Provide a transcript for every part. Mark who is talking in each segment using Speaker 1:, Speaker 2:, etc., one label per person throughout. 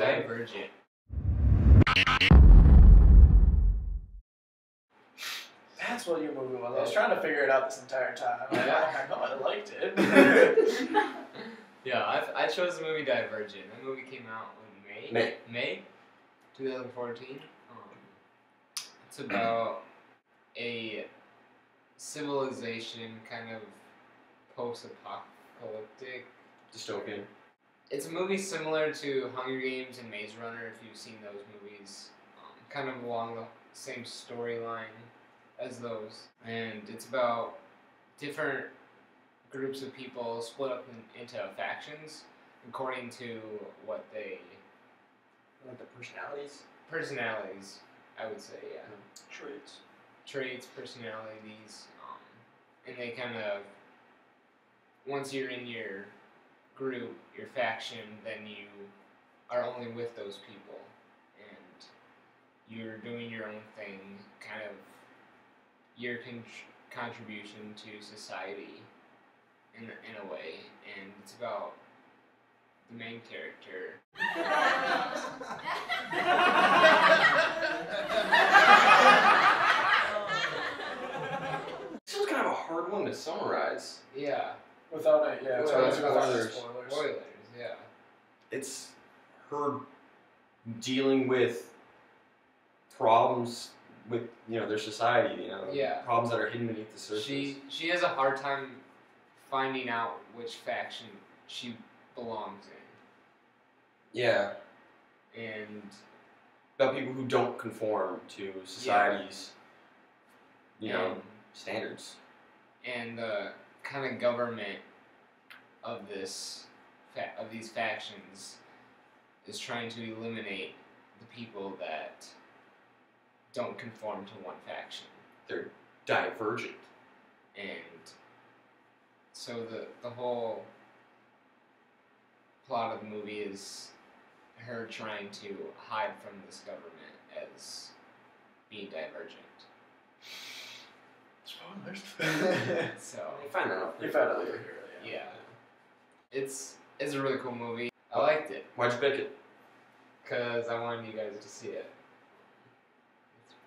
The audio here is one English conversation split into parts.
Speaker 1: Divergent.
Speaker 2: That's what your movie was. I was trying to figure it out this entire time. I'm
Speaker 1: Yeah.
Speaker 2: like, I know I liked it.
Speaker 1: Yeah, I, I chose the movie Divergent. That movie came out in May.
Speaker 3: May.
Speaker 1: May, 2014. Um, it's about a civilization kind of post-apocalyptic.
Speaker 3: Dystopian.
Speaker 1: It's a movie similar to Hunger Games and Maze Runner, if you've seen those movies. Um, kind of along the same storyline as those. And it's about different groups of people split up in, into factions according to what they.
Speaker 3: Like the personalities.
Speaker 1: personalities, I would say, yeah.
Speaker 2: Traits.
Speaker 1: Traits, personalities, um, and they kind of. Once you're in your group, your faction, then you are only with those people, and you're doing your own thing, kind of your con- contribution to society in, in a way, and it's about the main character.
Speaker 3: This was kind of a hard one to summarize.
Speaker 1: Yeah,
Speaker 2: Without it, yeah.
Speaker 3: Without
Speaker 2: without
Speaker 3: spoilers.
Speaker 2: spoilers.
Speaker 1: spoilers, yeah.
Speaker 3: It's her dealing with problems with you know their society. You know,
Speaker 1: Yeah.
Speaker 3: problems that are hidden beneath the surface.
Speaker 1: She she has a hard time finding out which faction she belongs in. yeah, and
Speaker 3: about people who don't conform to society's you know
Speaker 1: and,
Speaker 3: standards.
Speaker 1: and the kind of government of this of these factions is trying to eliminate the people that don't conform to one faction.
Speaker 3: They're divergent.
Speaker 1: and so the the whole plot of the movie is her trying to hide from this government as being divergent.
Speaker 2: Spoilers.
Speaker 1: So
Speaker 3: You find that out.
Speaker 2: you
Speaker 3: pretty
Speaker 2: found out
Speaker 3: quickly.
Speaker 2: later, yeah.
Speaker 1: yeah, it's it's a really cool movie. I liked it
Speaker 3: Why'd you pick it?
Speaker 1: because I wanted you guys to see it.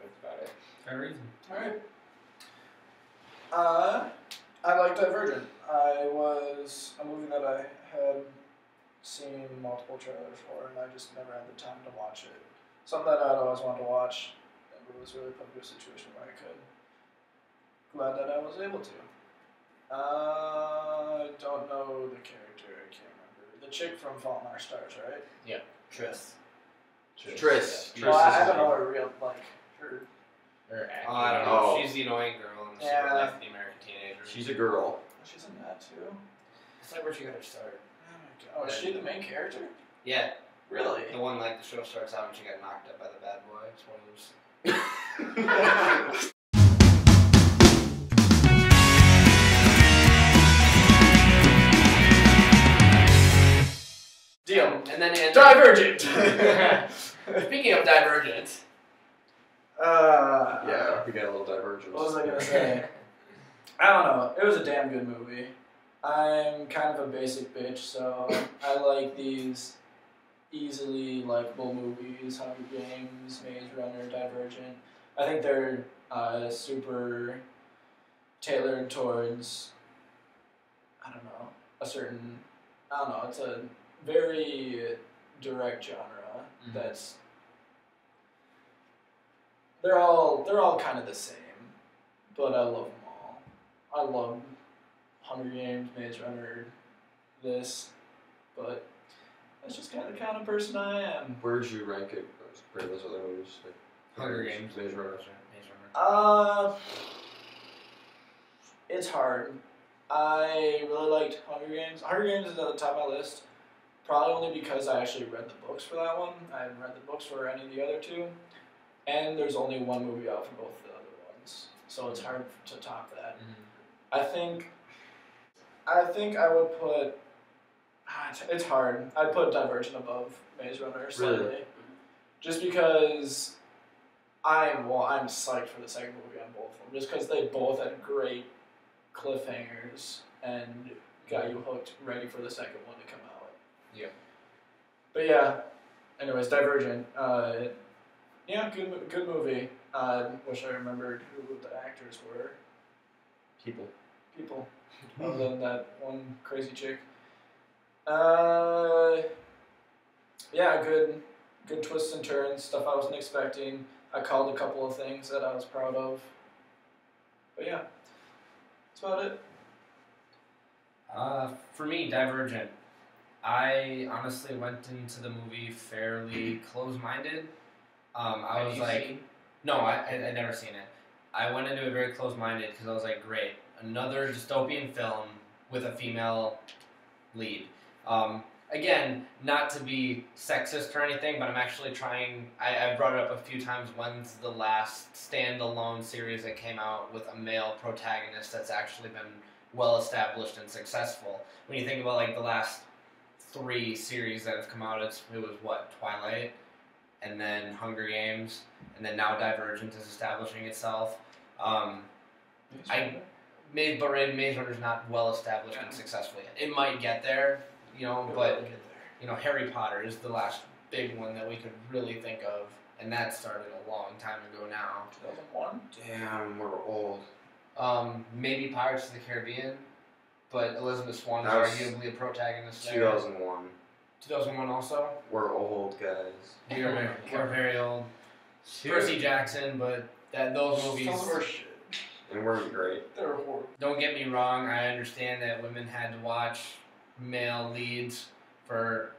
Speaker 1: That's, that's about it.
Speaker 4: Fair reason.
Speaker 2: Alright. Uh, I like Divergent. I was a movie that I had seen multiple trailers for, and I just never had the time to watch it. Something that I'd always wanted to watch, and it was really put into a situation where I could. Glad that I was able to. Uh, I don't know the character. I can't remember. The chick from Fault in Our Stars, right?
Speaker 4: Tris.
Speaker 3: Tris.
Speaker 1: Tris.
Speaker 3: Tris
Speaker 2: well, I,
Speaker 3: is
Speaker 2: I don't know
Speaker 3: name.
Speaker 2: her real like her.
Speaker 1: Or
Speaker 4: Oh, I don't know. She's the annoying girl in the
Speaker 2: Yeah.
Speaker 4: Super Life of the American Teenager.
Speaker 3: She's a girl.
Speaker 2: She's in that too.
Speaker 4: It's like where she got her start.
Speaker 2: Oh my god! Oh, is she the main character?
Speaker 4: Yeah,
Speaker 2: Really?
Speaker 4: the one like the show starts out when she got knocked up by the bad boy. Spoilers.
Speaker 2: Deal.
Speaker 4: And then and
Speaker 2: Divergent.
Speaker 4: Speaking of Divergent,
Speaker 2: uh,
Speaker 3: yeah, we got a little divergence.
Speaker 2: What was I gonna say? I don't know. It was a damn good movie. I'm kind of a basic bitch, so I like these easily likable movies: Hunger Games, Maze Runner, Divergent. I think they're uh, super tailored towards I don't know a certain I don't know. It's a very direct genre
Speaker 1: Mhm.
Speaker 2: that's they're all they're all kind of the same, but I love them all. I love Hunger Games, Maze Runner, this, but that's just kind of the kind of person I am.
Speaker 3: Where'd you rank it compared to those other movies? Like
Speaker 4: Hunger Games.
Speaker 3: Maze Runner.
Speaker 4: Maze Runner.
Speaker 2: Uh, it's hard. I really liked Hunger Games. Hunger Games is at the top of my list, probably only because I actually read the books for that one. I haven't read the books for any of the other two, and there's only one movie out for both of the other ones, so it's hard to top that. I think, I think I would put. ah, It's, it's hard. I'd put Divergent above Maze Runner slightly,
Speaker 3: Really?
Speaker 2: just because I'm well. I'm psyched for the second movie on both of them, just because they both had great cliffhangers and got you hooked, ready for the second one to come out.
Speaker 1: Yep.
Speaker 2: But yeah, anyways, Divergent. Uh, yeah, good good movie. Uh, wish I remembered who the actors were.
Speaker 3: People.
Speaker 2: People, other than that one crazy chick. Uh, yeah, good, good twists and turns. Stuff I wasn't expecting. I called a couple of things that I was proud of. But yeah, that's about it.
Speaker 4: Uh, for me, Divergent. I honestly went into the movie fairly close-minded. Um, I
Speaker 1: Have
Speaker 4: was like,
Speaker 1: seen?
Speaker 4: no, I I I'd never seen it. I went into it very close-minded because I was like, great, another dystopian film with a female lead. Um, again, not to be sexist or anything, but I'm actually trying. I, I brought it up a few times. When's the last standalone series that came out with a male protagonist that's actually been well established and successful? When you think about like the last three series that have come out, it's it was what Twilight, and then Hunger Games, and then now Divergent is establishing itself. Um, I- Maze, but Maze Runner's not well established and successful yet. It might get there, you know, but you know, Harry Potter is the last big one that we could really think of, and that started a long time ago now.
Speaker 2: 2001.
Speaker 3: Damn, we're old.
Speaker 4: Um, maybe Pirates of the Caribbean, but Elizabeth Swann is
Speaker 3: That was
Speaker 4: arguably a protagonist there.
Speaker 3: 2001.
Speaker 4: 2001 also.
Speaker 3: We're old guys.
Speaker 4: We are very, we're very old. Percy Jackson, but that those movies.
Speaker 2: Some were shit.
Speaker 3: And we're great.
Speaker 2: They were horrible.
Speaker 4: Don't get me wrong. I understand that women had to watch male leads for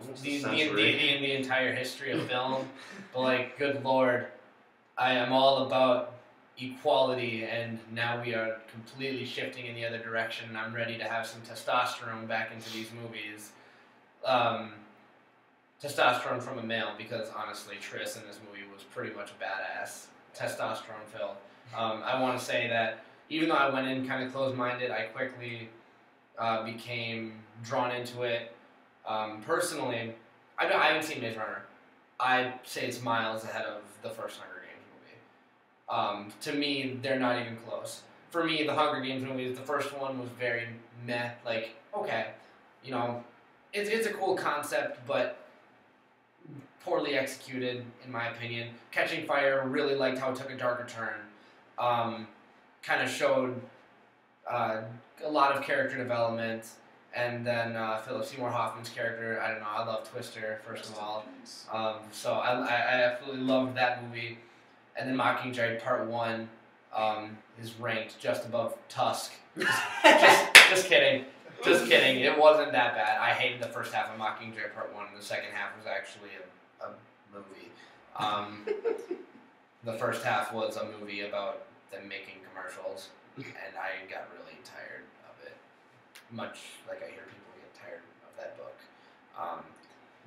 Speaker 3: Almost
Speaker 4: the,
Speaker 3: a
Speaker 4: the, the,
Speaker 3: century.
Speaker 4: the, the entire history of film. but like, good lord, I am all about equality, and now we are completely shifting in the other direction. And I'm ready to have some testosterone back into these movies. Um, testosterone from a male, because honestly, Tris in this movie was pretty much a badass, testosterone filled. Um, I want to say that even though I went in kind of closed minded, I quickly uh, became drawn into it. Um, personally, I, I haven't seen Maze Runner. i'd say it's miles ahead of the first Hunger Games movie. Um, to me, they're not even close. For me, the Hunger Games movies, the first one was very meh. Like, okay, you know, it's, it's a cool concept, but poorly executed, in my opinion. Catching Fire, really liked how it took a darker turn. Um, kind of showed uh, a lot of character development. And then uh, Philip Seymour Hoffman's character, I don't know, I love Twister, first of all. Um, so I, I, I absolutely loved that movie. And then Mockingjay Part 1 um, is ranked just above Tusk. just, just kidding. Just kidding. It wasn't that bad. I hated the first half of Mockingjay Part 1. The second half was actually a, a movie. Um, the first half was a movie about them making commercials, and I got really tired of it. Much like I hear people get tired of that book. Um,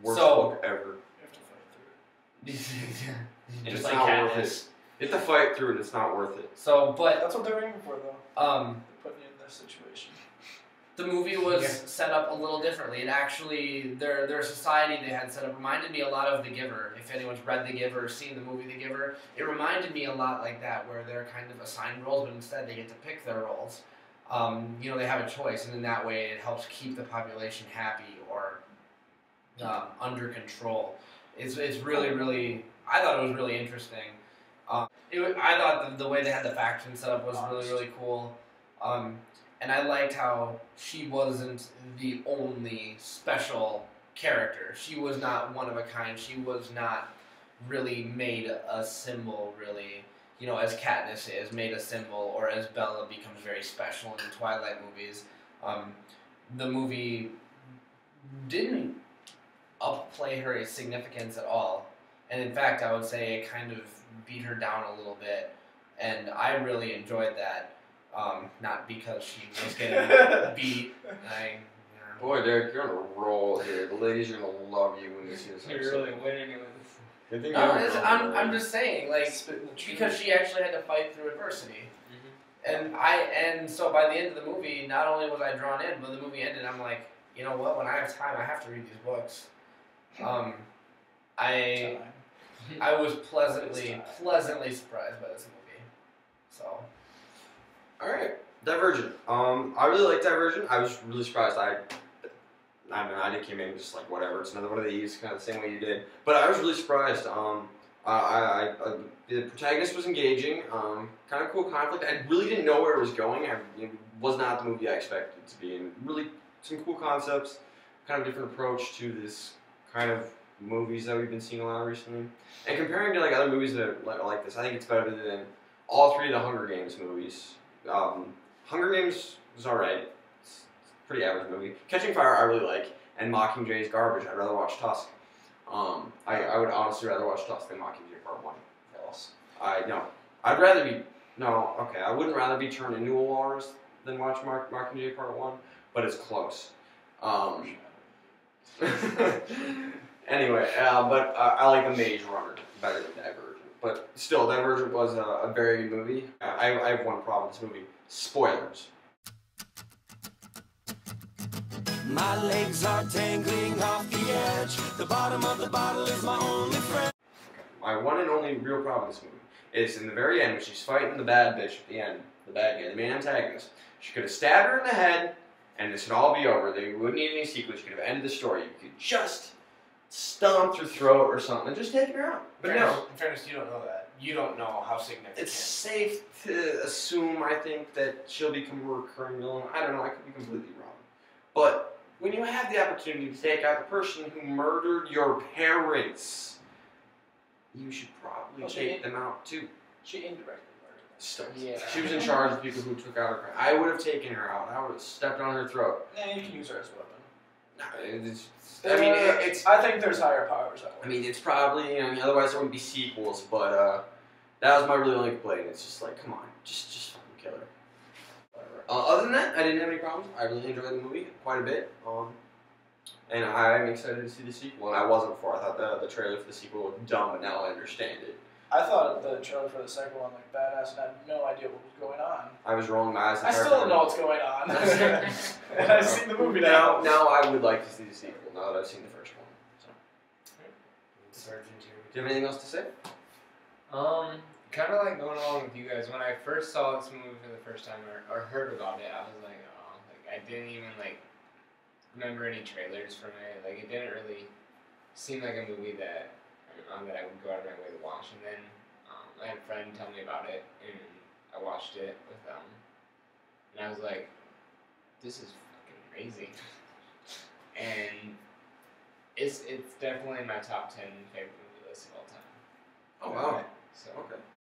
Speaker 3: Worst
Speaker 4: So-
Speaker 3: book ever.
Speaker 2: You have to fight through
Speaker 4: just
Speaker 3: it's
Speaker 4: like
Speaker 3: not worth
Speaker 4: Katniss.
Speaker 3: You have to fight through it. It's not worth it.
Speaker 4: So, but
Speaker 2: That's what they're aiming for, though.
Speaker 4: um,
Speaker 2: They're putting you in this situation.
Speaker 4: the movie was
Speaker 1: Yeah.
Speaker 4: set up a little differently. It actually their their society they had set up reminded me a lot of The Giver. If anyone's read The Giver or seen the movie The Giver, it reminded me a lot like that, where they're kind of assigned roles, but instead they get to pick their roles. Um, you know, they have a choice, and in that way, it helps keep the population happy or um, under control. It's it's really really. I thought it was really interesting. Um, it, I thought the, the way they had the faction set up was really really cool. Um, and I liked how she wasn't the only special character. She was not one of a kind. She was not really made a symbol, really. You know, as Katniss is made a symbol, or as Bella becomes very special in the Twilight movies. Um, the movie didn't upplay her significance at all. And in fact, I would say it kind of beat her down a little bit. And I really enjoyed that. Um, not because she was getting beat. I, yeah.
Speaker 3: Boy, Derek, you're on a roll here. The ladies are gonna love you when they see this
Speaker 1: You're
Speaker 3: episode.
Speaker 1: really winning with
Speaker 3: Good thing
Speaker 4: No,
Speaker 3: you're
Speaker 4: it's, I'm. I'm just saying, like,
Speaker 2: Spit in the truth.
Speaker 4: because she actually had to fight through adversity. And I and so by the end of the movie, not only was I drawn in, but the movie ended. I'm like, you know what? When I have time, I have to read these books. Um, I
Speaker 2: Time.
Speaker 4: I was pleasantly pleasantly surprised by this movie. So
Speaker 3: All right, Divergent. Um, I really like Divergent. I was really surprised. I I mean, I did came in just like whatever. It's another one of these, kind of the same way you did. But I was really surprised. Um, I, I, I, the protagonist was engaging. Um, kind of cool conflict. I really didn't know where it was going. I, it was not the movie I expected it to be. And really, some cool concepts. Kind of different approach to this kind of movies that we've been seeing a lot recently. And comparing to like other movies that are like, this, I think it's better than all three of the Hunger Games movies. Um, Hunger Games was alright. It's, pretty average movie. Catching Fire I really like, and Mockingjay is garbage. I'd rather watch Tusk. Um, I, I would honestly rather watch Tusk than Mockingjay Part One.
Speaker 2: Else.
Speaker 3: I no. I'd rather be no. Okay, I wouldn't rather be turned into a walrus than watch Mark Mockingjay Part One, but it's close. Um, anyway, uh, but uh, I like The Maze Runner better than Divergent. But still, Divergent was a, a very good movie. I, I have one problem with this movie. Spoilers.
Speaker 5: My legs are tangling off the edge. The bottom of the bottle is my only friend.
Speaker 3: My one and only real problem with this movie is in the very end when she's fighting the bad bitch at the end, the bad guy, the main antagonist. She could have stabbed her in the head, and this would all be over. They wouldn't need any sequels. You could have ended the story. You could just stomped her throat or something and just take her out. But
Speaker 4: fairness,
Speaker 3: no,
Speaker 4: in fairness, you don't know that. You don't know how significant.
Speaker 3: it's safe to assume, I think, that she'll become a recurring villain. I don't know, I could be completely wrong. But when you have the opportunity to take out the person who murdered your parents, you should probably oh,
Speaker 2: Okay.
Speaker 3: take them out too.
Speaker 2: She indirectly murdered.
Speaker 3: So,
Speaker 1: Yeah.
Speaker 3: She was in charge of people who took out her parents. I would have taken her out. I would have stepped on her throat.
Speaker 2: Yeah, you can use her as a weapon.
Speaker 3: It's, I mean, it, it's
Speaker 2: I think there's higher powers.
Speaker 3: I mean, it's probably, you know, otherwise there wouldn't be sequels, but uh, that was my really only complaint. It's just like, come on, just just fucking kill her. Uh, other than that, I didn't have any problems. I really enjoyed the movie quite a bit. Um, and I'm excited to see the sequel. And I wasn't before. I thought the, the trailer for the sequel looked dumb, but now I understand it.
Speaker 2: I thought the trailer for the second one looked badass, and I had no idea what was going on.
Speaker 3: I was rolling my eyes.
Speaker 2: I still don't know what's going on. and I've seen the movie
Speaker 3: Now,
Speaker 2: now.
Speaker 3: now I would like to see the sequel. Now that I've seen the first one. So,
Speaker 1: Sergeant
Speaker 3: do you have anything else to say?
Speaker 1: Um, kind of like going along with you guys. When I first saw this movie for the first time or, or heard about it, I was like, oh, like I didn't even like remember any trailers from it. Like it didn't really seem like a movie that um, that I would go out of my way to watch. And then um, I had a friend tell me about it, and I watched it with them, and I was like, this is fucking amazing. and it's it's definitely in my top ten favorite movie list of all time.
Speaker 3: Oh wow.
Speaker 1: So
Speaker 3: Okay.